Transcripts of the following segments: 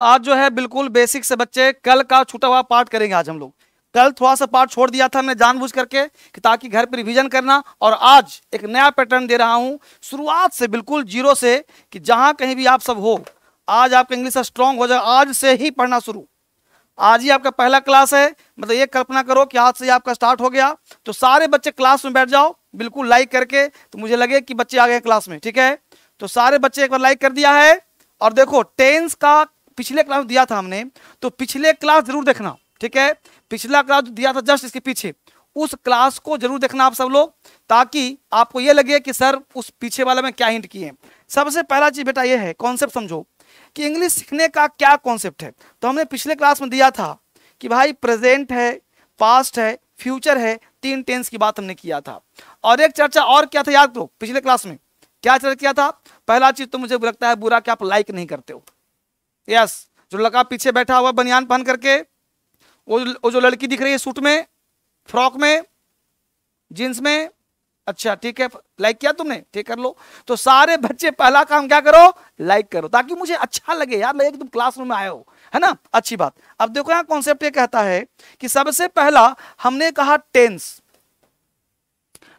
आज जो है बिल्कुल बेसिक से बच्चे कल का छूटा हुआ पार्ट करेंगे आज हम लोग। कल थोड़ा सा पार्ट छोड़ दिया था हमने जानबूझ करके कि ताकि घर पर रिवीजन करना और आज एक नया पैटर्न दे रहा हूँ। शुरुआत से बिल्कुल ज़ीरो से कि जहाँ कहीं भी आप सब हो, आज आपका इंग्लिश स्ट्रांग हो जाए, आज से ही पढ़ना शुरू। आज ही आपका पहला क्लास है मतलब ये कल्पना करो कि आज से आपका स्टार्ट हो गया। तो सारे बच्चे क्लास में बैठ जाओ, बिल्कुल लाइक करके तो मुझे लगे कि बच्चे आ गए क्लास में, ठीक है? तो सारे बच्चे एक बार लाइक कर दिया है। और देखो टेंस का पिछले क्लास दिया था हमने तो पिछले क्लास ज़रूर देखना, ठीक है? पिछला क्लास दिया था जस्ट इसके पीछे, उस क्लास को ज़रूर देखना आप सब लोग, ताकि आपको ये लगे कि सर उस पीछे वाले में क्या हिंट किए सबसे पहला चीज़ बेटा ये है कॉन्सेप्ट समझो, कि इंग्लिश सीखने का क्या कॉन्सेप्ट है? तो हमने पिछले क्लास में दिया था कि भाई प्रेजेंट है पास्ट है फ्यूचर है, तीन टेंस की बात हमने किया था। और एक चर्चा और क्या था याद करो, पिछले क्लास में क्या चर्चा किया था? पहला चीज़ तो मुझे लगता है बुरा कि आप लाइक नहीं करते हो। यस जो लड़का पीछे बैठा हुआ बनियान पहन करके, वो वो जो लड़की दिख रही है सूट में, फ्रॉक में जींस में अच्छा ठीक है लाइक किया तुमने, ठीक, कर लो। तो सारे बच्चे पहला काम क्या करो? लाइक करो, ताकि मुझे अच्छा लगे, यार, लगे कि तुम क्लासरूम में आए हो, है ना? अच्छी बात। अब देखो, यहाँ कॉन्सेप्ट ये कहता है कि सबसे पहला हमने कहा टेंस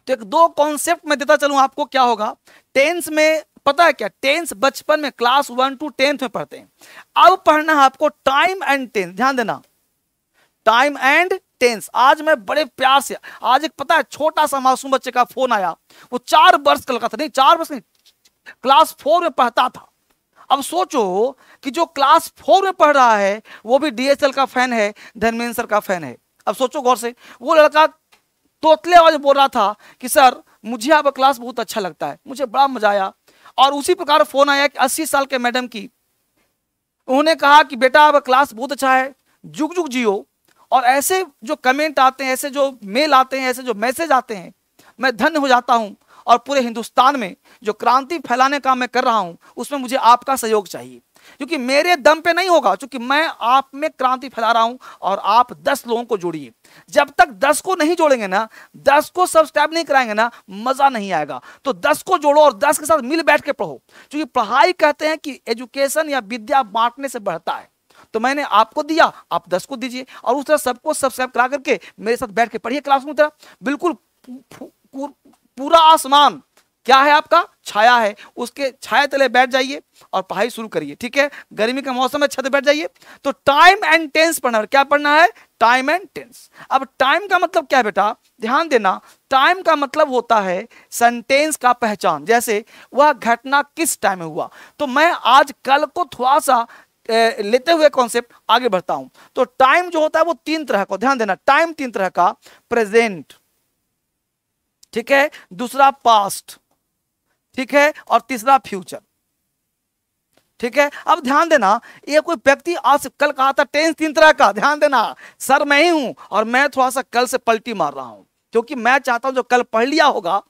तो एक दो कॉन्सेप्ट में देता चलूँ आपको, क्या होगा? टेंस में पता है क्या? टेंस बचपन में क्लास वन टू टेंथ में पढ़ते हैं। अब पढ़ना है आपको टाइम एंड टेंस ध्यान देना। टाइम एंड टेंस आज मैं बड़े प्यार से, आज एक पता है, छोटा सा मासूम बच्चे का फ़ोन आया। वो चार वर्ष का लगा था नहीं, चार वर्ष नहीं क्लास फोर में पढ़ता था। अब सोचो कि जो क्लास फोर में पढ़ रहा है, वो भी डीएसएल का फ़ैन है, धर्मेंद्र सर का फ़ैन है। अब सोचो गौर से, वो लड़का तोतले आवाज़ बोल रहा था कि, सर, मुझे आपका क्लास बहुत अच्छा लगता है। मुझे बड़ा मज़ा आया। और उसी प्रकार फ़ोन आया कि अस्सी साल के मैडम की। उन्होंने कहा कि बेटा, अब क्लास बहुत अच्छा है, जुग जुग जियो। और ऐसे जो कमेंट आते हैं, ऐसे जो मेल आते हैं, ऐसे जो मैसेज आते हैं, मैं धन्य हो जाता हूँ। और पूरे हिंदुस्तान में जो क्रांति फैलाने का मैं कर रहा हूँ, उसमें मुझे आपका सहयोग चाहिए। क्योंकि मेरे दम पे नहीं होगा क्योंकि मैं आप में क्रांति फैला रहा हूँ और आप दस लोगों को जोड़िए। जब तक दस को नहीं जोड़ेंगे ना, दस को सब्सक्राइब नहीं कराएँगे ना, मज़ा नहीं आएगा। तो दस को जोड़ो और दस के साथ मिल बैठ के पढ़ो। क्योंकि पढ़ाई कहते हैं कि एजुकेशन या विद्या बांटने से बढ़ता है। तो मैंने आपको दिया, आप दस को दीजिए और उस तरह सबको सब्सक्राइब करा करके मेरे साथ बैठ के पढ़िए क्लास में तरह। बिल्कुल पूरा आसमान क्या है आपका? छाया है। उसके छाया तले बैठ जाइए और पढ़ाई शुरू करिए, ठीक है? गर्मी का मौसम है छत बैठ जाइए। तो टाइम एंड टेंस पढ़ना क्या पढ़ना है? टाइम एंड टेंस अब टाइम का मतलब क्या है बेटा? ध्यान देना टाइम का मतलब होता है सेंटेंस का पहचान। जैसे, वह घटना किस टाइम में हुआ? तो मैं आज कल को थोड़ा सा लेते हुए कॉन्सेप्ट आगे बढ़ता हूँ। तो टाइम जो होता है वो तीन तरह का, ध्यान देना टाइम तीन तरह का प्रेजेंट ठीक है? दूसरा पास्ट ठीक है? और तीसरा फ्यूचर ठीक है? अब ध्यान देना, ये कोई व्यक्ति आज कल कहा था टेंस तीन तरह का, ध्यान देना, सर मैं ही हूँ और मैं थोड़ा सा कल से पलटी मार रहा हूँ, क्योंकि मैं चाहता हूँ जो कल पढ़ लिया होगा,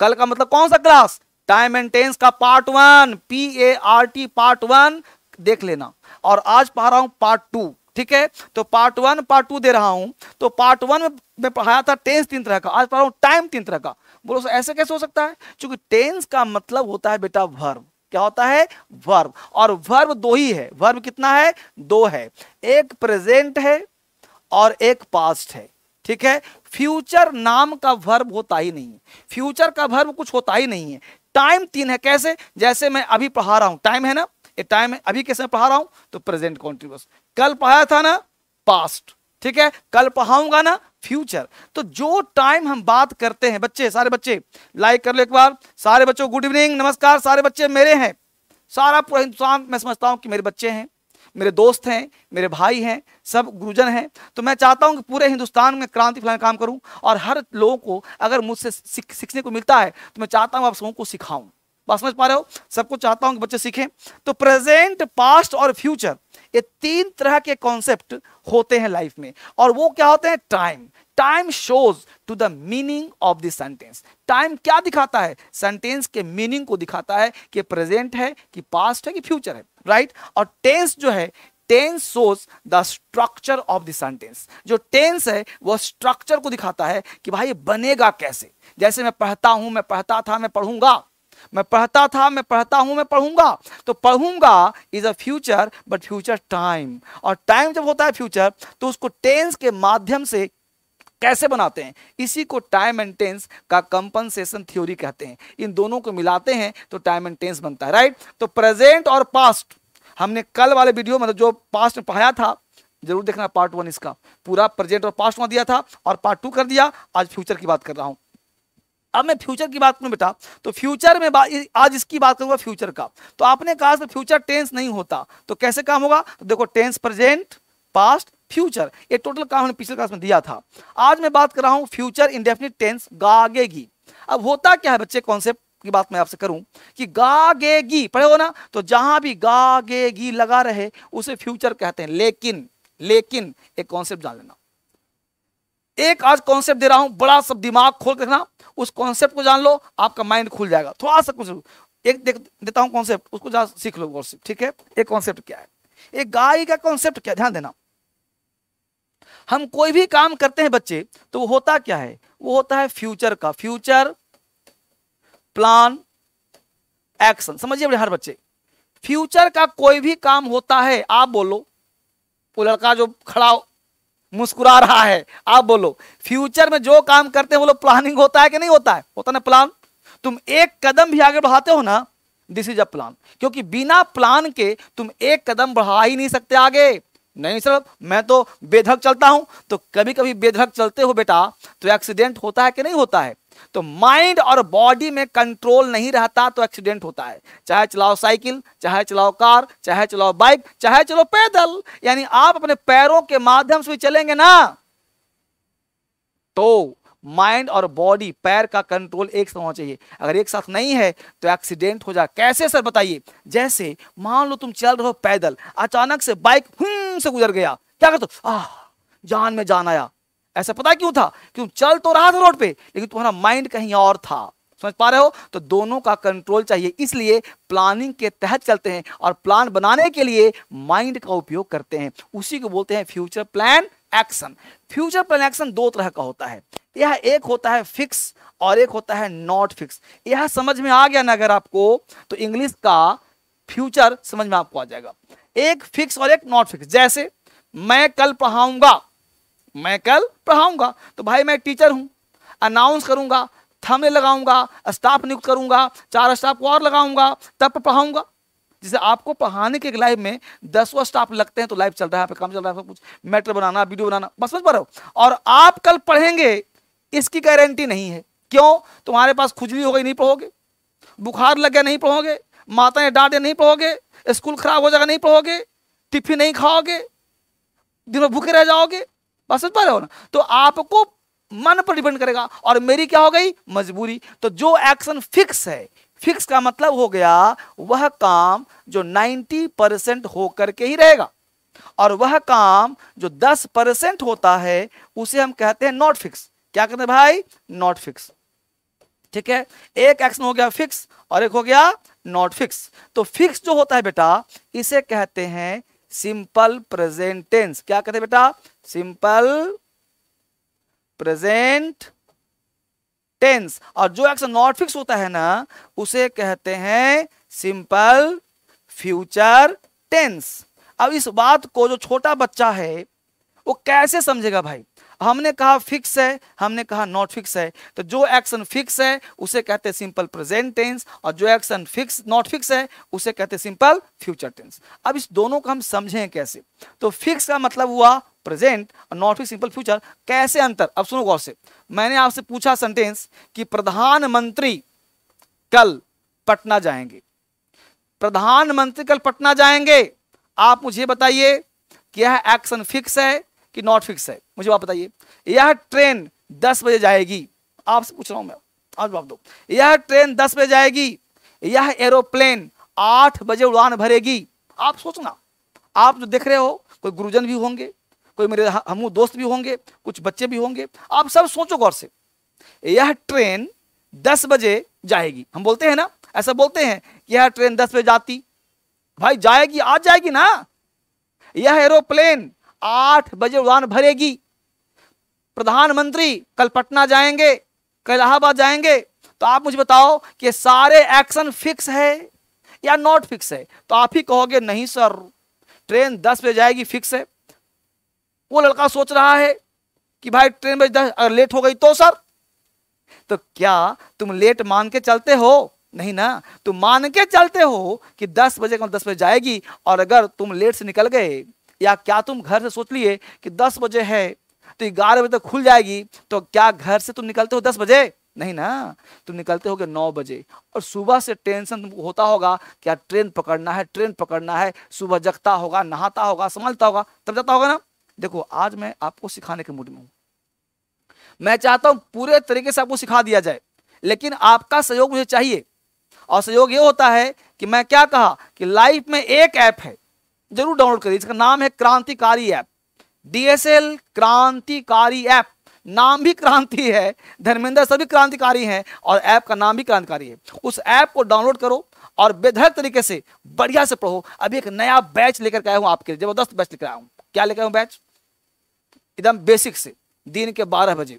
कल का मतलब कौन सा क्लास टाइम एंड टेंस का part one P A R T part one देख लेना। और आज पढ़ा रहा हूँ पार्ट टू ठीक है? तो पार्ट वन पार्ट टू दे रहा हूँ तो पार्ट वन में पढ़ाया था टेंस तीन तरह का, आज पढ़ा रहा हूँ टाइम तीन तरह का। बोलो ऐसे कैसे हो सकता है? क्योंकि टेंस का मतलब होता है बेटा वर्ब क्या होता है? वर्ब और वर्ब दो ही है। वर्ब कितना है? दो है। एक प्रेजेंट है और एक पास्ट है। ठीक है? फ्यूचर नाम का वर्ब होता ही नहीं है। फ्यूचर का वर्ब कुछ होता ही नहीं है। टाइम तीन है। कैसे? जैसे मैं अभी पढ़ा रहा हूँ। टाइम है ना? ये टाइम है। अभी कैसे पढ़ा रहा हूँ? तो प्रेजेंट कॉन्टिन्यूस कल पढ़ाया था ना? पास्ट ठीक है? कल पढ़ाऊँगा ना? फ्यूचर। तो जो टाइम हम बात करते हैं, बच्चे, सारे बच्चे लाइक कर लो एक बार। सारे बच्चों गुड इवनिंग नमस्कार, सारे बच्चे मेरे हैं। सारा पूरा हिंदुस्तान मैं समझता हूँ कि मेरे बच्चे हैं, मेरे दोस्त हैं, मेरे भाई हैं, सब गुरुजन हैं। तो मैं चाहता हूँ कि पूरे हिंदुस्तान में क्रांति फैलाने काम करूँ और हर लोगों को, अगर मुझसे सीखने को मिलता है तो मैं चाहता हूँ आप सबों को सिखाऊं। बात समझ पा रहे हो? सबको चाहता हूँ कि बच्चे सीखें। तो प्रेजेंट पास्ट और फ्यूचर ये तीन तरह के कॉन्सेप्ट होते हैं लाइफ में। और वो क्या होते हैं? Time time shows to the meaning of the sentence time क्या दिखाता है? सेंटेंस के मीनिंग को दिखाता है कि प्रेजेंट है, कि पास्ट है, कि फ्यूचर है राइट right? और टेंस जो है tense shows the structure of the sentence जो टेंस है, वो स्ट्रक्चर को दिखाता है कि भाई बनेगा कैसे? जैसे मैं पढ़ता हूँ, मैं पढ़ता था, मैं पढ़ूँगा। मैं पढ़ता था, मैं पढ़ता हूँ, मैं पढ़ूँगा। तो पढ़ूँगा is a future but future time और टाइम जब होता है फ्यूचर तो उसको टेंस के माध्यम से कैसे बनाते हैं? इसी को टाइम एंड टेंस का कंपनसेशन थ्योरी कहते हैं। इन दोनों को मिलाते हैं तो टाइम एंड टेंस बनता है राइट तो प्रेजेंट और पास्ट हमने कल वाले वीडियो मतलब जो पास्ट में पढ़ाया था, ज़रूर देखना पार्ट वन इसका। पूरा प्रेजेंट और पास्ट वहाँ दिया था और पार्ट टू कर दिया। आज फ्यूचर की बात कर रहा हूँ। अब मैं फ्यूचर की बात करूँ बेटा तो फ्यूचर में आज इसकी बात करूँगा फ्यूचर का। तो आपने कहा फ्यूचर टेंस नहीं होता तो कैसे काम होगा? तो देखो, टेंस प्रेजेंट, पास्ट, फ्यूचर, ये टोटल काम हमने पिछले क्लास में दिया था। आज मैं बात कर रहा हूँ फ्यूचर इंडेफिनिट टेंस गागेगी। अब होता क्या है बच्चे कॉन्सेप्ट की बात मैं आपसे करूँ कि गागेगी, पढ़े हो ना? तो जहाँ भी गागेगी लगा रहे, उसे फ्यूचर कहते हैं। लेकिन लेकिन एक कॉन्सेप्ट जान लेना। एक आज कॉन्सेप्ट दे रहा हूँ, बड़ा सब दिमाग खोल देखना। उस कॉन्सेप्ट को जान लो, आपका माइंड खुल जाएगा। थोड़ा सा कुछ एक देख देता हूँ कॉन्सेप्ट उसको जा सीख लो ठीक है? एक कॉन्सेप्ट क्या है? एक गाय का कॉन्सेप्ट क्या ध्यान देना। हम कोई भी काम करते हैं बच्चे तो वो होता क्या है? वो होता है फ्यूचर का। फ्यूचर प्लान एक्शन समझिए बड़े हर बच्चे। फ्यूचर का कोई भी काम होता है, आप बोलो। वो लड़का जो खड़ा मुस्कुरा रहा है। आप बोलो, फ्यूचर में जो काम करते हैं, वो लोग प्लानिंग होता है कि नहीं होता है? होता ना प्लान तुम एक कदम भी आगे बढ़ाते हो ना दिस इज़ अ प्लान क्योंकि बिना प्लान के तुम एक कदम बढ़ा ही नहीं सकते आगे। नहीं सर, मैं तो बेधक चलता हूँ। तो कभी कभी बेधक चलते हो बेटा तो एक्सीडेंट होता है कि नहीं होता है? तो माइंड और बॉडी में कंट्रोल नहीं रहता तो एक्सीडेंट होता है। चाहे चलाओ साइकिल चाहे चलाओ कार चाहे चलाओ बाइक चाहे चलो पैदल, यानी आप अपने पैरों के माध्यम से भी चलेंगे ना? तो माइंड और बॉडी पैर का कंट्रोल एक साथ होना चाहिए। अगर एक साथ नहीं है तो एक्सीडेंट हो जाए कैसे सर बताइए? जैसे मान लो तुम चल रहे हो पैदल, अचानक से बाइक से गुजर गया। क्या कर तो आह, जान में जान आया। ऐसा पता क्यों था? क्यों? चल तो रहा था रोड पे, लेकिन तुम्हारा माइंड कहीं और था। समझ पा रहे हो? तो दोनों का कंट्रोल चाहिए। इसलिए प्लानिंग के तहत चलते हैं और प्लान बनाने के लिए माइंड का उपयोग करते हैं। उसी को बोलते हैं future plan action future plan action दो तरह का होता है। यह एक होता है फिक्स और एक होता है नॉट फिक्स यह समझ में आ गया ना अगर आपको तो इंग्लिश का फ्यूचर समझ में आपको आ जाएगा। एक फिक्स और एक नॉट फिक्स जैसे, मैं कल पढ़ाऊँगा। मैं कल पढ़ाऊँगा। तो भाई मैं टीचर हूँ। अनाउंस करूँगा थमले लगाऊँगा स्टाफ नियुक्त करूँगा, चार स्टाफ को और लगाऊँगा, तब पढ़ाऊँगा। जैसे आपको पढ़ाने के लाइफ में दसवा स्टाफ लगते हैं तो लाइफ चल रहा है काम चल रहा है कुछ। मैटर बनाना वीडियो बनाना, बस बस पढ़ो। और आप कल पढ़ेंगे, इसकी गारंटी नहीं है। क्यों? तुम्हारे पास खुजली हो गई नहीं पढ़ोगे। बुखार लग गया, नहीं पढ़ोगे। माता ने डांटे नहीं पढ़ोगे। स्कूल खराब हो जाएगा, नहीं पढ़ोगे। टिफ़िन नहीं खाओगे। दिनों भूखे रह जाओगे। बात समझ पा रहे हो। ना तो आपको मन पर डिपेंड करेगा और मेरी क्या हो गई? मजबूरी। तो जो एक्शन फिक्स है फिक्स का मतलब हो गया, वह काम जो 90 परसेंट होकर के ही रहेगा। और वह काम जो 10 परसेंट होता है, उसे हम कहते हैं नॉट फिक्स क्या कहते हैं भाई? नॉट फिक्स ठीक है? एक एक्शन हो गया फिक्स और एक हो गया नॉट फिक्स तो फिक्स जो होता है बेटा, इसे कहते हैं सिंपल प्रेजेंट टेंस। क्या कहते हैं बेटा? Simple present tense. और जो एक्शन नॉट फिक्स होता है ना, उसे कहते हैं सिंपल फ्यूचर टेंस। अब इस बात को जो छोटा बच्चा है, वो कैसे समझेगा भाई? हमने कहा फिक्स है, हमने कहा नॉट फिक्स है। तो जो एक्शन फिक्स है, उसे कहते हैं सिंपल प्रेजेंट टेंस और जो एक्शन फिक्स नॉट फिक्स है, उसे कहते हैं सिंपल फ्यूचर टेंस अब इस दोनों को हम समझें कैसे? तो फिक्स का मतलब हुआ प्रेजेंट और नॉट फिक्स सिंपल फ्यूचर कैसे अंतर? अब सुनो गौर से। मैंने आपसे पूछा सेंटेंस कि प्रधानमंत्री कल पटना जाएँगे। प्रधानमंत्री कल पटना जाएँगे। आप मुझे बताइए कि यह एक्शन फिक्स है कि नॉट फिक्स है। मुझे आप बताइए। यह ट्रेन दस बजे जाएगी। आपसे पूछ रहा हूँ मैं। आज जवाब दो। यह ट्रेन दस बजे जाएगी। यह एरोप्लेन आठ बजे उड़ान भरेगी। आप सोचना। आप जो देख रहे हो, कोई गुरुजन भी होंगे, कोई मेरे हम दोस्त भी होंगे, कुछ बच्चे भी होंगे। आप सब सोचो गौर से। यह ट्रेन दस बजे जाएगी। हम बोलते हैं ना, ऐसा बोलते हैं कि यह ट्रेन दस बजे जाती। भाई जाएगी, आज जाएगी ना। यह एरोप्लेन आठ बजे उड़ान भरेगी। प्रधानमंत्री, कल पटना जाएँगे, कल इलाहाबाद जाएँगे। तो आप मुझे बताओ कि सारे एक्शन फिक्स है या नॉट फिक्स है? तो आप ही कहोगे, नहीं, सर, ट्रेन दस बजे जाएगी, फिक्स है। वो लड़का सोच रहा है कि, भाई, ट्रेन बजे दस, अगर लेट हो गई तो सर? तो क्या तुम लेट मान के चलते हो? नहीं ना? तुम मान के चलते हो कि दस बजे का दस बजे जाएगी? और अगर तुम लेट से निकल गए या क्या तुम घर से सोच लिए कि दस बजे है तो ग्यारह बजे तक खुल जाएगी तो क्या घर से तुम निकलते हो दस बजे? नहीं ना, तुम निकलते होगे नौ बजे। और सुबह से टेंशन तुमको होता होगा क्या ट्रेन पकड़ना है, ट्रेन पकड़ना है, सुबह जगता होगा, नहाता होगा, संभलता होगा, तब जाता होगा ना? देखो, आज मैं आपको सिखाने के मूड में हूँ। मैं चाहता हूँ पूरे तरीके से आपको सिखा दिया जाए, लेकिन आपका सहयोग मुझे चाहिए। और सहयोग ये होता है कि मैं क्या कहा कि लाइफ में एक ऐप है ज़रूर डाउनलोड करिए। इसका नाम है क्रांतिकारी ऐप। डीएसएल क्रांतिकारी ऐप। नाम भी क्रांति है। धर्मेंद्र, सभी क्रांतिकारी हैं और ऐप का नाम भी क्रांतिकारी है। उस ऐप को डाउनलोड करो और बेधक तरीके से, बढ़िया से पढ़ो। अभी एक नया बैच लेकर आया हूँ आपके लिए। ज़बरदस्त बैच लेकर आया हूँ। क्या लेकर आया बैच? एकदम बेसिक से। दिन के बारह बजे।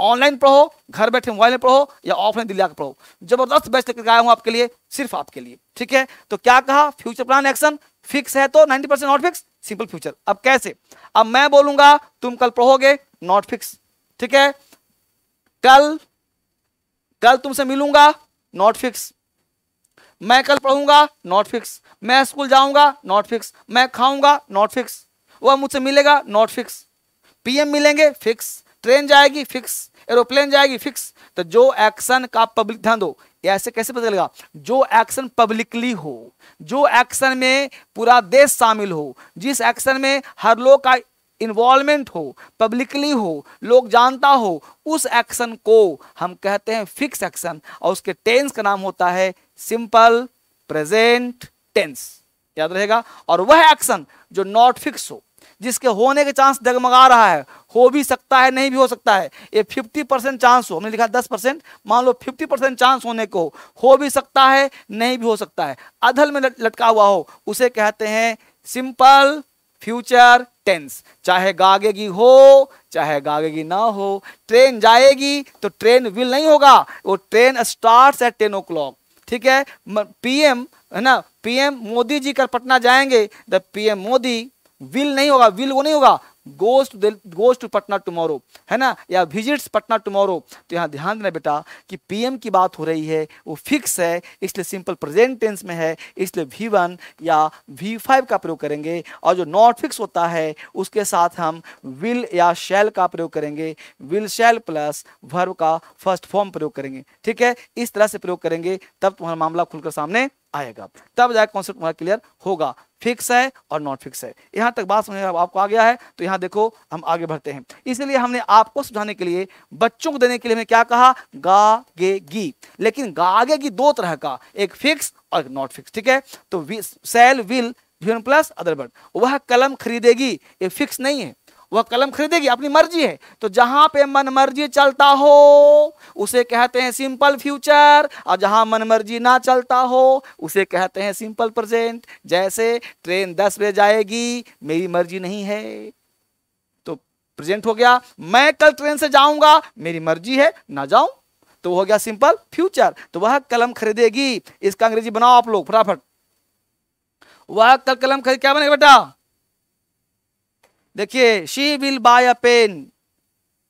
ऑनलाइन पढ़ो, घर बैठे मोबाइल में पढ़ो या ऑफलाइन दिल्ली पढ़ो। ज़बरदस्त बैच लेकर आया हूँ आपके लिए, सिर्फ़ आपके लिए। ठीक है? तो क्या कहा? फ्यूचर प्लान एक्शन फिक्स है तो 90 percent not fix simple future अब कैसे? अब मैं बोलूँगा, तुम कल पढ़ोगे नॉट फिक्स ठीक है? कल कल तुमसे मिलूँगा नॉट फिक्स मैं कल पढ़ूँगा नॉट फिक्स मैं स्कूल जाऊँगा नॉट फिक्स मैं खाऊँगा नॉट फिक्स वह मुझसे मिलेगा नॉट फिक्स पीएम मिलेंगे फिक्स ट्रेन जाएगी फिक्स एरोप्लेन जाएगी फिक्स तो जो एक्शन का पब्लिक ध्यान दो ऐसे कैसे पता चलेगा? जो एक्शन पब्लिकली हो, जो एक्शन में पूरा देश शामिल हो, जिस एक्शन में हर लोग का इन्वॉल्वमेंट हो पब्लिकली हो, लोग जानता हो, उस एक्शन को हम कहते हैं फिक्स एक्शन और उसके टेंस का नाम होता है सिंपल प्रेजेंट टेंस याद रहेगा? और वह एक्शन जो नॉट फिक्स हो जिसके होने के चांस डगमगा रहा है, हो भी सकता है, नहीं भी हो सकता है, ये 50 परसेंट चांस हो। हमने लिखा 10 परसेंट मान लो 50 परसेंट चांस होने को, हो भी सकता है, नहीं भी हो सकता है। अधल में लटका हुआ हो, उसे कहते हैं सिंपल फ्यूचर टेंस चाहे गागेगी हो, चाहे गागेगी ना हो, ट्रेन जाएगी तो ट्रेन विल नहीं होगा, वो train start at ten o'clock ठीक है? पीएम है ना? पीएम मोदी जी कल पटना जाएँगे द पीएम मोदी विल नहीं होगा विल वो नहीं होगा। Ghost ghost to Patna tomorrow है ना? या विजिट्स पटना टुमारो तो यहाँ ध्यान देना बेटा कि पीएम की बात हो रही है, वो फिक्स है, इसलिए सिंपल प्रेजेंट टेंस में है, इसलिए वी वन या वी फाइव का प्रयोग करेंगे। और जो नॉट फिक्स होता है, उसके साथ हम विल या शैल का प्रयोग करेंगे। विल शैल प्लस वर्ब का फ़र्स्ट फॉर्म प्रयोग करेंगे। ठीक है? इस तरह से प्रयोग करेंगे, तब तुम्हारा मामला खुलकर सामने आएगा। तब जाए कॉन्सेप्ट तुम्हारा क्लियर होगा। फिक्स है और नॉट फिक्स है। यहाँ तक बात समझ आपको आ गया है तो यहाँ देखो हम आगे बढ़ते हैं। इसलिए हमने आपको सुझाने के लिए, बच्चों को देने के लिए हमने क्या कहा? गा गे गी लेकिन गागेगी दो तरह का, एक फिक्स और एक नॉट फिक्स ठीक है? तो shall will plus other word वह कलम खरीदेगी, ये फिक्स नहीं है। वह कलम खरीदेगी, अपनी मर्ज़ी है। तो जहाँ पे मन मर्ज़ी चलता हो, उसे कहते हैं सिंपल फ्यूचर और जहाँ मन मर्ज़ी ना चलता हो, उसे कहते हैं सिंपल प्रेजेंट जैसे ट्रेन दस बजे जाएगी, मेरी मर्ज़ी नहीं है। तो प्रेजेंट हो गया, मैं कल ट्रेन से जाऊँगा, मेरी मर्ज़ी है, ना जाऊँ। तो हो गया सिंपल फ्यूचर तो वह कलम खरीदेगी। इसका अंग्रेज़ी बनाओ आप लोग, फटाफट। वह कल कलम खरीद, क्या बनेगा बेटा? देखिए she will buy a pen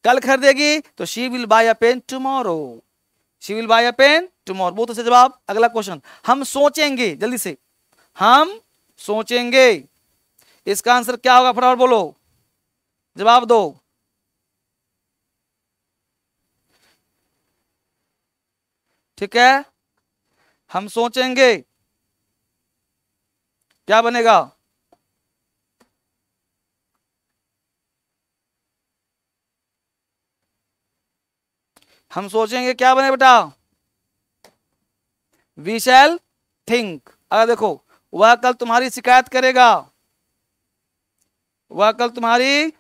कल खरीदेगी तो she will buy a pen tomorrow she will buy a pen tomorrow बहुत अच्छा जवाब। अगला क्वेश्चन हम सोचेंगे, जल्दी से। हम सोचेंगे। इसका आंसर क्या होगा? फटाफट बोलो। जवाब दो। ठीक है? हम सोचेंगे। क्या बनेगा? हम सोचेंगे, क्या बने बेटा? वी शैल थिंक अगर देखो, वह कल तुम्हारी शिकायत करेगा। वह कल तुम्हारी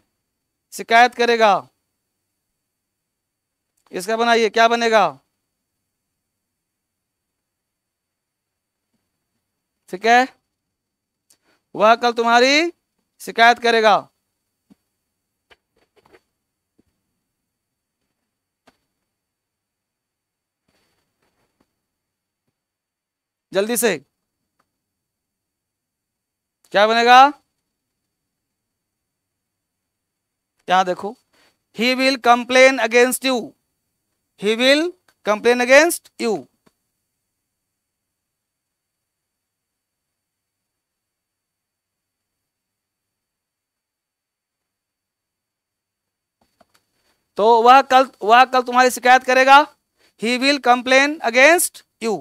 शिकायत करेगा। इसका बनाइए, क्या बनेगा? ठीक है? वह कल तुम्हारी शिकायत करेगा। जल्दी से। क्या बनेगा? यहाँ देखो। He will complain against you he will complain against you तो वह कल वह कल तुम्हारी शिकायत करेगा। He will complain against you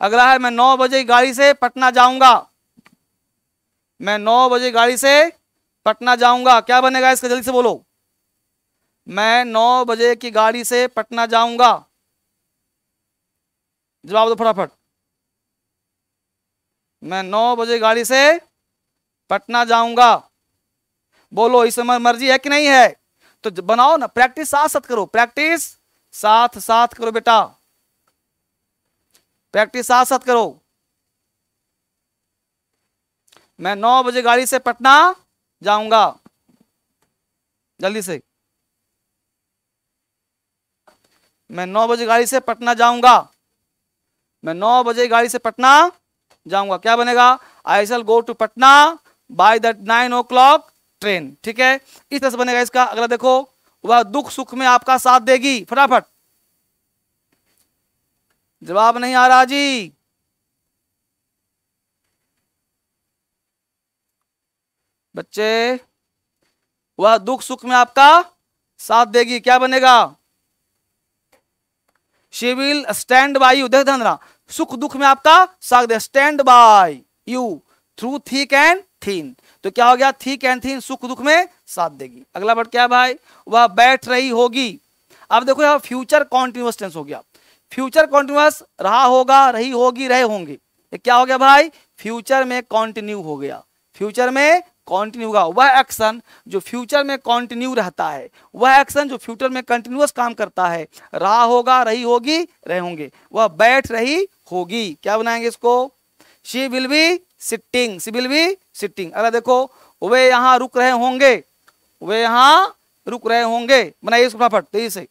अगला है, मैं नौ बजे गाड़ी से पटना जाऊँगा। मैं नौ बजे गाड़ी से पटना जाऊँगा। क्या बनेगा इसका? जल्दी से बोलो। मैं नौ बजे की गाड़ी से पटना जाऊँगा। जवाब दो फटाफट। मैं नौ बजे गाड़ी से पटना जाऊँगा। बोलो, इस समय मर्ज़ी है कि नहीं है? तो बनाओ ना, प्रैक्टिस साथ साथ करो। प्रैक्टिस साथ साथ करो, बेटा। प्रैक्टिस साथ साथ करो। मैं नौ बजे गाड़ी से पटना जाऊँगा। जल्दी से। मैं नौ बजे गाड़ी से पटना जाऊँगा। मैं नौ बजे गाड़ी से पटना जाऊँगा। क्या बनेगा? I shall go to Patna by the nine o'clock train ठीक है? इस तरह से बनेगा इसका। अगला देखो, वह दुख सुख में आपका साथ देगी। फटाफट। जवाब नहीं आ रहा जी। बच्चे, वह दुख सुख में आपका साथ देगी, क्या बनेगा? She will stand by you देख ध्यान सुख दुख में आपका साथ दे stand by you through thick and thin तो क्या हो गया? थी कैन थीन सुख दुख में साथ देगी। अगला वर्ड क्या भाई? वह बैठ रही होगी। अब देखो यहाँ फ्यूचर कॉन्टिन्यूस टेंस हो गया। फ्यूचर कॉन्टिन्यूस रहा होगा, रही होगी, रहे होंगे। ये क्या हो गया भाई? फ्यूचर में कॉन्टिन्यू हो गया। फ्यूचर में कॉन्टिन्यू होगा। वह एक्शन जो फ्यूचर में कॉन्टिन्यू रहता है, वह एक्शन जो फ्यूचर में कंटिन्यूस काम करता है, रहा होगा, रही होगी, रहे होंगे। वह बैठ रही होगी। क्या बनाएँगे इसको? She will be sitting she will be sitting अगर देखो, वे यहाँ रुक रहे होंगे। वे यहाँ रुक रहे होंगे। बनाइए इसको फटाफट, तेज़ी से।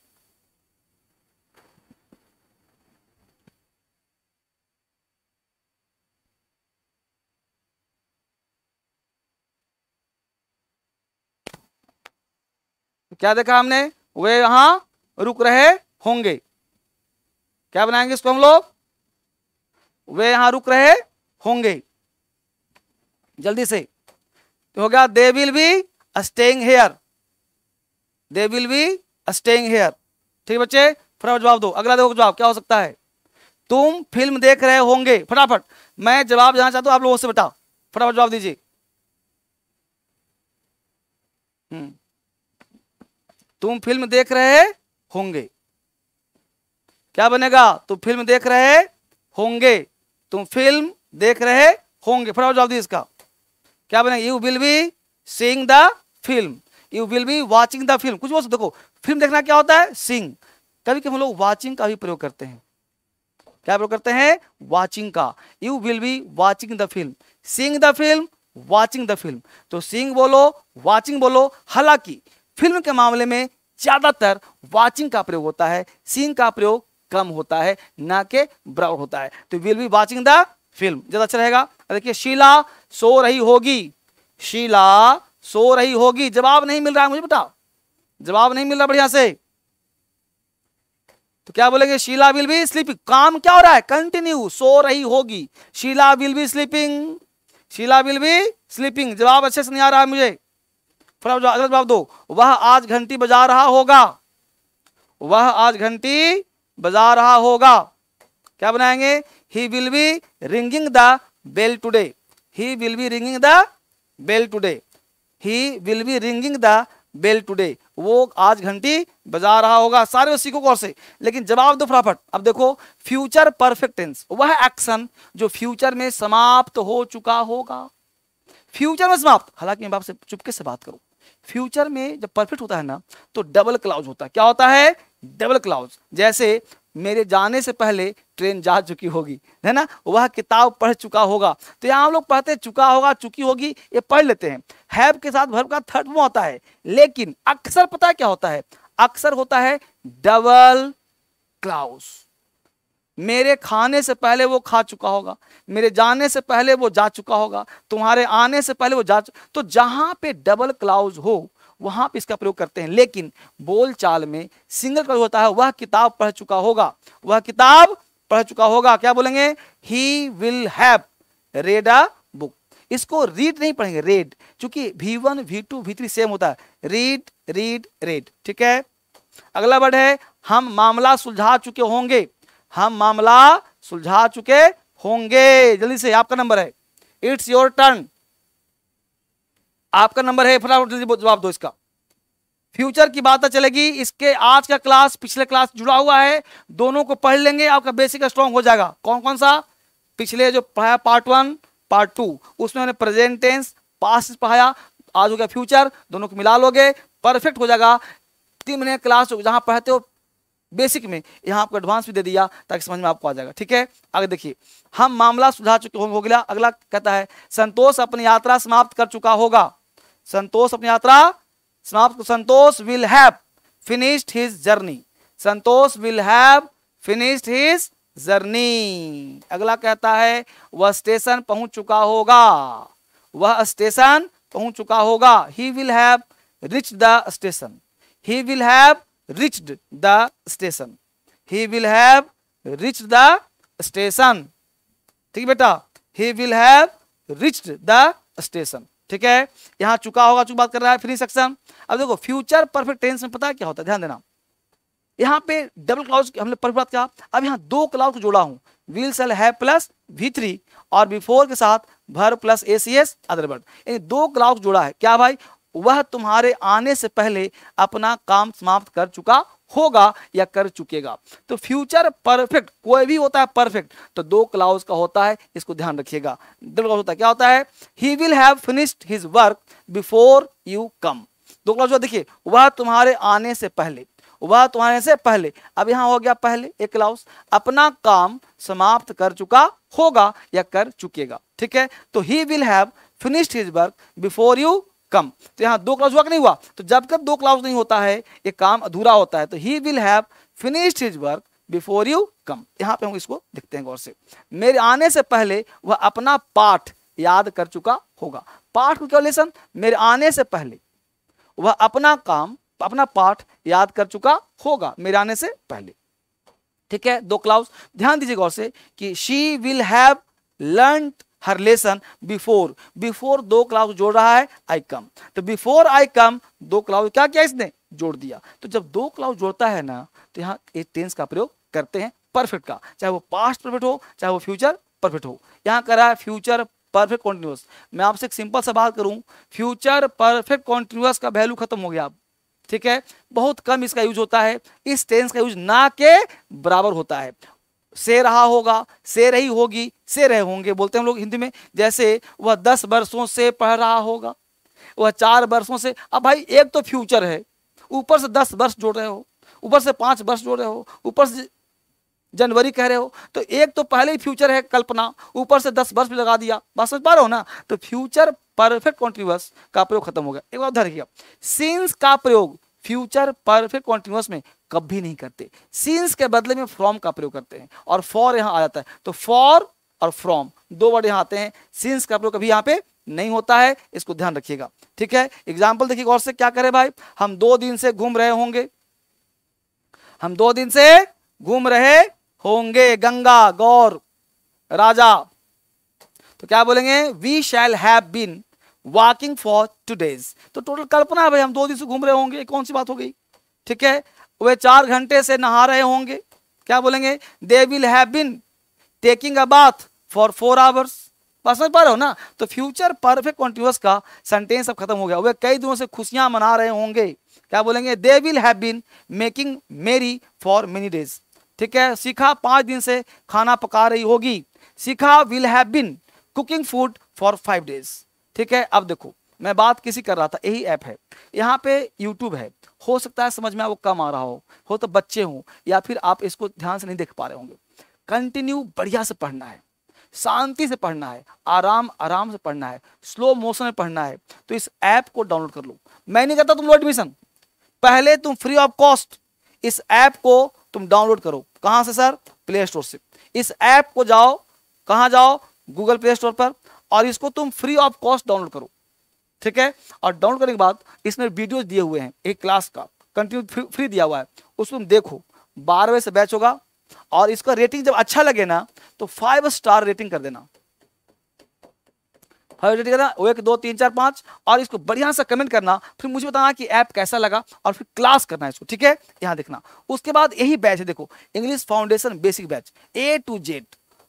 क्या देखा हमने? वे यहाँ रुक रहे होंगे। क्या बनाएँगे इसको हम लोग? वे यहाँ रुक रहे होंगे। जल्दी से। तो हो गया they will be staying here they will be staying here ठीक बच्चे? फटाफट जवाब दो। अगला देखो जवाब, क्या हो सकता है? तुम फ़िल्म देख रहे होंगे। फटाफट। मैं जवाब देना चाहता हूँ, आप लोगों से बेटा फटाफट जवाब दीजिए। हम्म। तुम फ़िल्म देख रहे होंगे। क्या बनेगा? तुम फ़िल्म देख रहे होंगे। तुम फ़िल्म देख रहे होंगे। फटाफट जवाब दीजिए इसका। क्या बने you will be seeing the film you will be watching the film कुछ बोल, देखो फ़िल्म देखना क्या होता है? सिंग कभी कभी हम लोग वॉचिंग का भी प्रयोग करते हैं। क्या प्रयोग करते हैं? वॉचिंग का। You will be watching the film seeing the film watching the film तो सींग बोलो वॉचिंग बोलो, हालाँकि फ़िल्म के मामले में ज़्यादातर वॉचिंग का प्रयोग होता है सिंग का प्रयोग कम होता है, ना के बराबर होता है। तो will be watching the film ज़्यादा अच्छा रहेगा। देखिए, शीला सो रही होगी। शीला सो रही होगी। जवाब नहीं मिल रहा है मुझे बता जवाब नहीं मिल रहा बढ़िया से। तो क्या बोलेंगे? शीला विल बी स्लीपिंग काम क्या हो रहा है? कंटिन्यू सो रही होगी। Sheela will be sleeping Sheela will be sleeping जवाब अच्छे से नहीं आ रहा है मुझे। अगला जवाब दो। वह आज घंटी बजा रहा होगा। वह आज घंटी बजा रहा होगा। क्या बनाएँगे? He will be ringing the bell today he will be ringing the bell today he will be ringing the bell today वो आज घंटी बजा रहा होगा। सारे उसी सीखो कौन से। लेकिन जवाब दो फटाफट। अब देखो फ्यूचर परफेक्ट टेंस वह एक्शन जो फ्यूचर में समाप्त हो चुका होगा। फ्यूचर में समाप्त। हालाँकि मैं बाप से चुपके से बात करूँ। फ्यूचर में जब परफेक्ट होता है ना तो डबल क्लाउज होता है। क्या होता है? डबल क्लाउज जैसे मेरे जाने से पहले ट्रेन जा चुकी होगी, है ना? वह किताब पढ़ चुका होगा। तो यहाँ हम लोग पढ़ते चुका होगा, चुकी होगी, ये पढ़ लेते हैं। हैव के साथ भर्व का थर्ड में होता है। लेकिन अक्सर पता क्या होता है? अक्सर होता है डबल क्लाउस मेरे खाने से पहले वो खा चुका होगा, मेरे जाने से पहले वो जा चुका होगा, तुम्हारे आने से पहले वो जा चुका तो जहाँ पे डबल क्लाउज हो, वहाँ पे इसका प्रयोग करते हैं। लेकिन बोल चाल में सिंगल क्लाउज होता है, वह किताब पढ़ चुका होगा, वह किताब पढ़ चुका होगा। क्या बोलेंगे? He will have read a book इसको रीड नहीं पढ़ेंगे रेड क्योंकि V one V two V three same होता है। रीड रीड रेड ठीक है? अगला वर्ड है, हम मामला सुलझा चुके होंगे। हम मामला सुलझा चुके होंगे। जल्दी से, आपका नंबर है। इट्स योर टर्न आपका नंबर है, फटाफट जल्दी जवाब दो इसका। फ्यूचर की बात चलेगी। इसके आज का क्लास पिछले क्लास जुड़ा हुआ है। दोनों को पढ़ लेंगे, आपका बेसिक स्ट्रॉन्ग हो जाएगा। कौन कौन सा? पिछले जो पढ़ाया पार्ट वन पार्ट टू उसमें मैंने प्रेजेंट टेंस पास्ट पढ़ाया। आज हो गया फ्यूचर दोनों को मिला लोगे। परफेक्ट हो जाएगा। तीन महीने क्लास जहाँ पढ़ते हो बेसिक में यहाँ आपको एडवांस भी दे दिया ताकि समझ में आपको आ जाएगा, ठीक है? आगे देखिए, हम मामला सुझा चुके हो गया। अगला कहता है, संतोष अपनी यात्रा समाप्त कर चुका होगा। संतोष अपनी यात्रा समाप्त, Santosh will have finished his journey Santosh will have finished his journey अगला कहता है, वह स्टेशन पहुँच चुका होगा। वह स्टेशन पहुँच चुका होगा। He will have reach the station he will have reached the station. He will have reached the station. ठीक बेटा? He will have reached the station. ठीक है? यहाँ चुका होगा, चुका बात कर रहा है फ्री सेक्शन अब देखो फ्यूचर परफेक्ट टेंस में पता है क्या होता है? ध्यान देना। यहाँ पे डबल क्लाउज हमने परफेक्ट बात किया अब यहाँ दो क्लाउज को जोड़ा हूँ। विल सेल है प्लस वी थ्री और बिफोर के साथ भर plus A C S other word दो क्लाउज जोड़ा है। क्या भाई? वह तुम्हारे आने से पहले अपना काम समाप्त कर चुका होगा या कर चुकेगा। तो फ्यूचर परफेक्ट कोई भी होता है परफेक्ट तो दो क्लाउज का होता है, इसको ध्यान रखिएगा। होता है, क्या होता है? He will have finished his work before you come दो क्लाउज देखिए, वह तुम्हारे आने से पहले, वह तुम्हारे से पहले, अब यहाँ हो गया पहले, एक क्लाउज अपना काम समाप्त कर चुका होगा या कर चुकेगा। ठीक है? तो he will have finished his work before you come. तो यहाँ दो क्लाउज हुआ कि नहीं हुआ? तो जब तक दो क्लाउज नहीं होता है, ये काम अधूरा होता है तो he will have finished his work before you come यहाँ पे हम इसको देखते हैं गौर से। मेरे आने से पहले वह अपना पाठ याद कर चुका होगा। पाठ को क्या लेसन मेरे आने से पहले वह अपना काम, अपना पाठ याद कर चुका होगा, मेरे आने से पहले। ठीक है? दो क्लाउज ध्यान दीजिए गौर से कि she will have learn her lesson before before दो क्लाउज जोड़ रहा है आई कम तो बिफोर आई कम दो क्लाउज क्या किया इसने? जोड़ दिया। तो जब दो क्लाउज जोड़ता है ना तो यहाँ एक टेंस का प्रयोग करते हैं परफेक्ट का। चाहे वो पास्ट परफेक्ट हो, चाहे वो फ्यूचर परफेक्ट हो। यहाँ करा है फ्यूचर परफेक्ट कॉन्टिन्यूस मैं आपसे एक सिंपल सा बात करूँ। फ्यूचर परफेक्ट कॉन्टिन्यूस का वैल्यू खत्म हो गया। ठीक है? बहुत कम इसका यूज़ होता है। इस टेंस का यूज़ ना के बराबर होता है। से रहा होगा, से रही होगी, से रहे होंगे। बोलते हैं हम लोग हिंदी में, जैसे वह दस वर्षों से पढ़ रहा होगा, वह चार वर्षों से। अब भाई, एक तो फ्यूचर है। ऊपर से दस वर्ष जोड़ रहे हो, ऊपर से पाँच वर्ष जोड़ रहे हो, ऊपर से जनवरी कह रहे हो तो एक तो पहले ही फ्यूचर है कल्पना। ऊपर से दस वर्ष भी लगा दिया। बात समझ पा रहे हो ना? तो फ्यूचर परफेक्ट कॉन्टिन्यूस का प्रयोग खत्म हो गया। एक बार उधर किया। सीन्स का प्रयोग फ्यूचर परफेक्ट कॉन्टिन्यूस में कभी नहीं करते। सीन्स के बदले में फ्रॉम का प्रयोग करते हैं और फॉर यहाँ आ जाता है। तो फॉर और फ्रॉम दो वर्ड यहाँ आते हैं। सीन्स का प्रयोग कभी यहाँ पे नहीं होता है, इसको ध्यान रखिएगा। ठीक है? एग्ज़ाम्पल देखिए, और से क्या करे भाई? हम दो दिन से घूम रहे होंगे। हम दो दिन से घूम रहे होंगे। गंगा, गौर, राजा। तो क्या बोलेंगे? We shall have been walking for two days तो टोटल कल्पना है भाई, हम दो दिन से घूम रहे होंगे, कौन सी बात हो गई? ठीक है? वे चार घंटे से नहा रहे होंगे। क्या बोलेंगे? They will have been taking a bath for four hours बस समझ पा रहे हो ना? तो फ्यूचर परफेक्ट कॉन्टिन्यूस का सेंटेंस अब खत्म हो गया। वे कई दिनों से खुशियाँ मना रहे होंगे। क्या बोलेंगे? They will have been making merry for many days ठीक है? शिखा पाँच दिन से खाना पका रही होगी। Shikha will have been cooking food for five days ठीक है? अब देखो, मैं बात किसी कर रहा था, यही ऐप है। यहाँ पे यूट्यूब है। हो सकता है समझ में वो कम आ रहा हो हो तो बच्चे हों या फिर आप इसको ध्यान से नहीं देख पा रहे होंगे। कंटिन्यू बढ़िया से पढ़ना है, शांति से पढ़ना है, आराम आराम से पढ़ना है स्लो मोशन में पढ़ना है तो इस ऐप को डाउनलोड कर लो। मैं नहीं करता तुम लो एडमिशन पहले तुम फ्री ऑफ़ कॉस्ट इस ऐप को तुम डाउनलोड करो। कहाँ से सर प्ले स्टोर से। इस ऐप को जाओ, कहाँ जाओ? गूगल प्ले स्टोर पर, और इसको तुम फ्री ऑफ़ कॉस्ट डाउनलोड करो। ठीक है? और डाउनलोड करने के बाद इसमें वीडियोज़ दिए हुए हैं, एक क्लास का। कंटिन्यू फ्री दिया हुआ है। उसको तुम देखो। बारह बजे से बैच होगा। और इसका रेटिंग जब अच्छा लगे ना तो फाइव स्टार रेटिंग कर देना। करना एक, दो, तीन, चार, पाँच। और इसको बढ़िया से कमेंट करना। फिर मुझे बताना कि ऐप कैसा लगा। और फिर क्लास करना है इसको, ठीक है? यहाँ देखना। उसके बाद यही बैच है, देखो। English foundation basic batch A to Z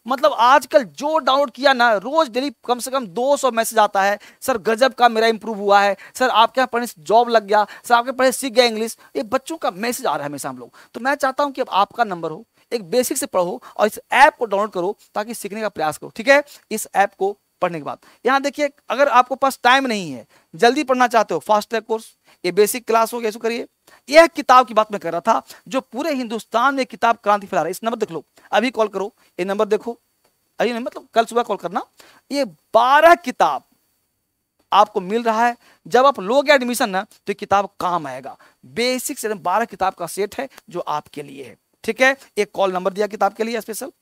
मतलब आजकल जो डाउनलोड किया ना, रोज डेली कम से कम 200 मैसेज आता है। सर, गजब का मेरा इंप्रूव हुआ है। सर, आपके यहाँ पढ़ने जॉब लग गया। सर, आपके पढ़े सीख गया इंग्लिश ये बच्चों का मैसेज आ रहा है हमेशा हम लोग। तो मैं चाहता हूँ कि अब आपका नंबर हो, एक बेसिक से पढ़ो और इस ऐप को डाउनलोड करो ताकि सीखने का प्रयास करो, ठीक है? इस ऐप को पढ़ने के बाद। यहाँ देखिए, अगर आपको पास टाइम नहीं है, जल्दी पढ़ना चाहते हो फास्ट ट्रैक कोर्स ये बेसिक क्लास हो गया, इसको करिए। यह किताब की बात मैं कर रहा था, जो पूरे हिंदुस्तान में किताब क्रांति फैला रहा है। इस नंबर देख लो। अभी कॉल करो, ये नंबर देखो। अभी नहीं मतलब कल सुबह कॉल करना। ये बारह किताब आपको मिल रहा है। जब आप लोगे एडमिशन ना तो किताब काम आएगा। बेसिक से बारह किताब का सेट है, जो आपके लिए है। ठीक है? एक कॉल नंबर दिया किताब के लिए स्पेशल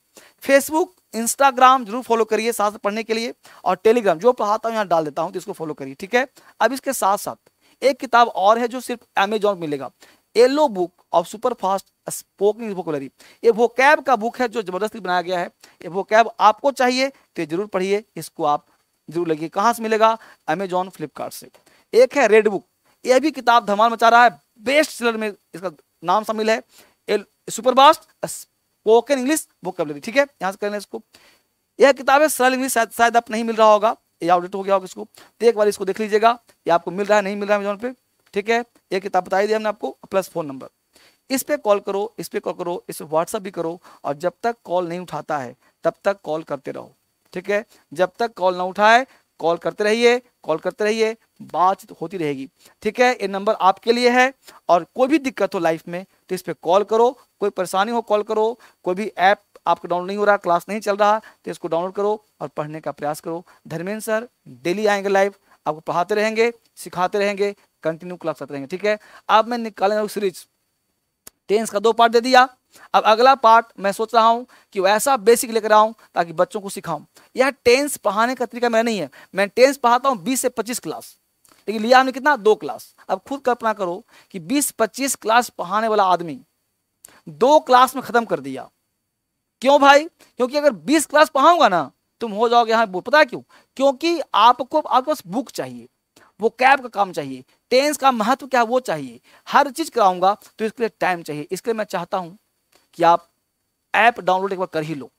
फेसबुक इंस्टाग्राम ज़रूर फॉलो करिए, साथ पढ़ने के लिए। और टेलीग्राम जो पढ़ाता हूँ, यहाँ डाल देता हूँ तो इसको फॉलो करिए। ठीक है? अब इसके साथ साथ एक किताब और है जो सिर्फ़ अमेजोन मिलेगा। Yellow book of super fast spoken vocabulary ये वो कैब का बुक है जो ज़बरदस्ती बनाया गया है। ये वो कैब आपको चाहिए तो ज़रूर पढ़िए, इसको आप ज़रूर लगिए कहाँ से मिलेगा? अमेजोन फ्लिपकार्ट से। एक है रेड बुक यह भी किताब धमाल मचा रहा है। बेस्ट सेलर में इसका नाम शामिल है। Super fast spoken English vocabulary ठीक है? यहाँ से करना इसको। यह किताब है, सरल इंग्लिश शायद आप नहीं मिल रहा होगा। या आउडेट हो गया होगा इसको। तो एक बार इसको देख लीजिएगा। ये आपको मिल रहा है, नहीं मिल रहा है अमेजोन पे। ठीक है? ये किताब बताई दी हमने आपको प्लस फ़ोन नंबर इस पे कॉल करो, इस पे कॉल करो, इस पर व्हाट्सअप भी करो और जब तक कॉल नहीं उठाता है, तब तक कॉल करते रहो। ठीक है? जब तक कॉल ना उठाए कॉल करते रहिए कॉल करते रहिए, बातचीत होती रहेगी। ठीक है? ये नंबर आपके लिए है और कोई भी दिक्कत हो लाइफ में तो इस पर कॉल करो। कोई परेशानी हो कॉल करो। कोई भी ऐप आपको डाउनलोड नहीं हो रहा क्लास नहीं चल रहा तो इसको डाउनलोड करो और पढ़ने का प्रयास करो। धर्मेंद्र सर डेली आएँगे लाइव आपको पढ़ाते रहेंगे, सिखाते रहेंगे कंटिन्यू क्लास करते रहेंगे, ठीक है? अब मैं निकाले सीरीज़ टेंस का दो पार्ट दे दिया। अब अगला पार्ट मैं सोच रहा हूँ कि ऐसा बेसिक लेकर आऊँ ताकि बच्चों को सिखाऊं। यह टेंस पढ़ाने का तरीका मेरा नहीं है। मैं टेंस पढ़ाता हूँ 20 से 25 क्लास लेकिन लिया हमने कितना? दो क्लास अब खुद कल्पना करो कि 20-25 क्लास पढ़ाने वाला आदमी दो क्लास में खत्म कर दिया। क्यों भाई? क्योंकि अगर 20 क्लास पढ़ाऊँगा ना, तुम हो जाओगे यहाँ पता क्यों? क्योंकि आपको, आपके पास बुक चाहिए, वो कैब का काम चाहिए टेंस का महत्व क्या है वो चाहिए। हर चीज़ कराऊँगा तो इसके लिए टाइम चाहिए। इसके लिए मैं चाहता हूँ कि आप ऐप डाउनलोड एक बार कर ही लो,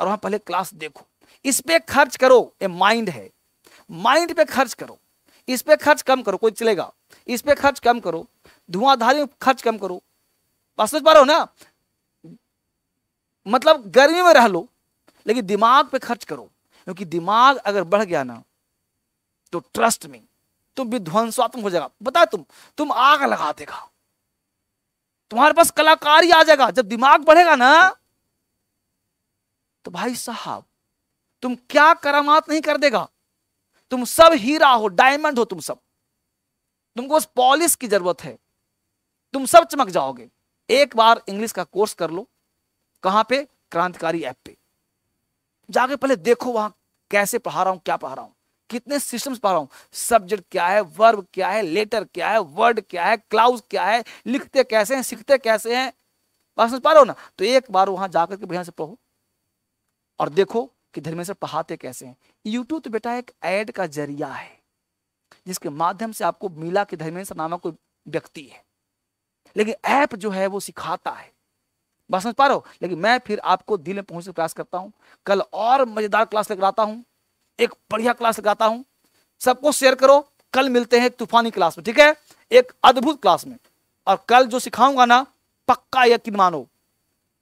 और वहाँ पहले क्लास देखो। इस पे खर्च करो, ये माइंड है। माइंड पे खर्च करो। इस पे खर्च कम करो, कोई चलेगा। इस पे खर्च कम करो। धुआंधारी खर्च कम करो। बात समझ पा रहे हो ना? मतलब गर्मी में रह लो, लेकिन दिमाग पे खर्च करो, क्योंकि दिमाग अगर बढ़ गया ना तो ट्रस्ट में तुम विध्वंसात्मक हो जाएगा। बता तुम तुम आग लगा देगा। तुम्हारे पास कलाकार आ जाएगा। जब दिमाग बढ़ेगा ना तो भाई साहब, तुम क्या करामात नहीं कर देगा। तुम सब हीरा हो डायमंड हो तुम सब। तुमको उस पॉलिश की ज़रूरत है। तुम सब चमक जाओगे। एक बार इंग्लिश का कोर्स कर लो। कहाँ पे? क्रांतिकारी ऐप पे। जाके पहले देखो वहाँ कैसे पढ़ा रहा हूँ, क्या पढ़ा रहा हूँ। कितने सिस्टम्स पढ़ रहा हूँ। सब्जेक्ट क्या है वर्ब क्या है लेटर क्या है वर्ड क्या है क्लाउज क्या है, लिखते कैसे हैं, सीखते कैसे हैं। बात समझ पा रहे हो ना? तो एक बार वहाँ जाकर के बढ़िया से पढ़ो। और देखो कि धर्मेश्वर पढ़ाते कैसे हैं। यूट्यूब तो बेटा एक ऐड का ज़रिया है, जिसके माध्यम से आपको मिला कि धर्मेश्वर नामक कोई व्यक्ति है। लेकिन ऐप जो है वो सिखाता है। बात समझ पा रहे हो? लेकिन मैं फिर आपको दिल में पहुँचने का प्रयास करता हूँ। कल और मज़ेदार क्लास लेकर आता हूँ। एक बढ़िया क्लास लगाता हूँ। सबको शेयर करो। कल मिलते हैं तूफानी क्लास में, ठीक है? एक अद्भुत क्लास में। और कल जो सिखाऊँगा ना, पक्का यकीन मानो,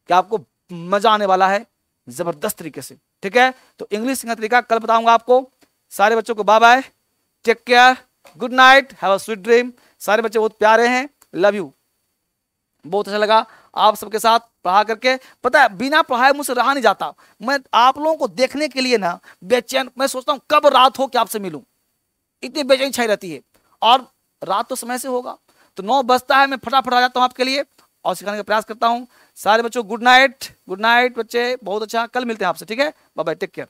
कि आपको मज़ा आने वाला है ज़बरदस्त तरीके से, ठीक है? तो इंग्लिश का तरीका कल बताऊँगा आपको। सारे बच्चों को bye bye take care good night have a sweet dream सारे बच्चे बहुत प्यारे हैं। लव यू बहुत अच्छा लगा आप सबके साथ पढ़ा करके। पता है, बिना पढ़ाए मुझसे रहा नहीं जाता। मैं आप लोगों को देखने के लिए ना, बेचैन, मैं सोचता हूँ कब रात हो कि आपसे मिलूं। इतनी बेचैनी छाई रहती है। और रात तो समय से होगा। तो नौ बजता है, मैं फटाफट आ जाता हूँ आपके लिए और सिखाने का प्रयास करता हूँ। सारे बच्चों गुड नाइट गुड नाइट बच्चे, बहुत अच्छा। कल मिलते हैं आपसे, ठीक है? Bye take care